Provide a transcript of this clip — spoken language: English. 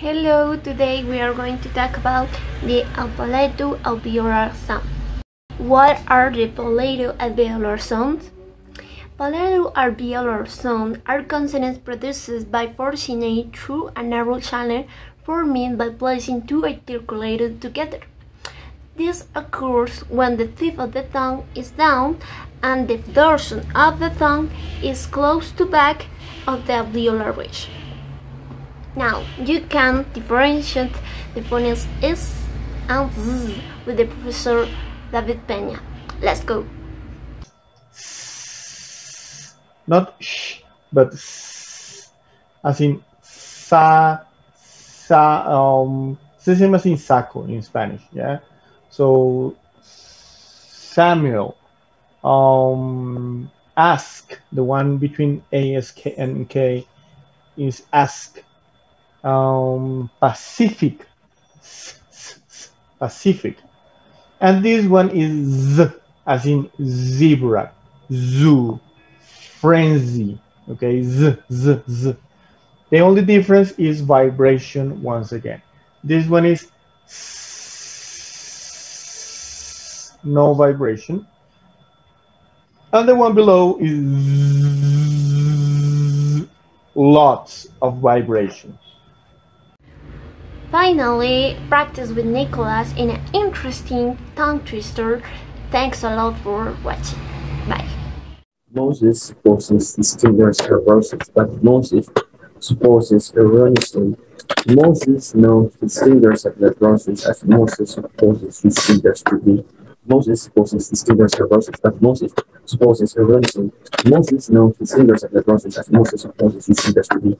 Hello, today we are going to talk about the palato-alveolar sound. What are the palato-alveolar sounds? Palato-alveolar sounds are consonants produced by forcing air through a narrow channel formed by placing two articulated together. This occurs when the tip of the tongue is down and the dorsum of the tongue is close to back of the alveolar ridge. Now, you can differentiate the phonemes S and Z with the professor David Peña. Let's go. Not sh, but s, as in sa, sa, um, the same as in saco in Spanish, yeah? So, Samuel, um, ask, the one between A, S, K, and K is ask um, Pacific, Pacific. And this one is Z, as in zebra, zoo, frenzy, okay, Z, Z, Z. The only difference is vibration once again. This one is no vibration. And the one below is lots of vibration. Finally, practice with Nicholas in an interesting tongue twister. Thanks a lot for watching. Bye. Moses supposes distinguished sclerosis, but Moses supposes erroneously. Moses knows distinguished sclerosis as Moses supposes distinguished to be. Moses supposes distinguished sclerosis, but Moses supposes erroneously. Moses knows distinguished sclerosis as Moses supposes distinguished to be.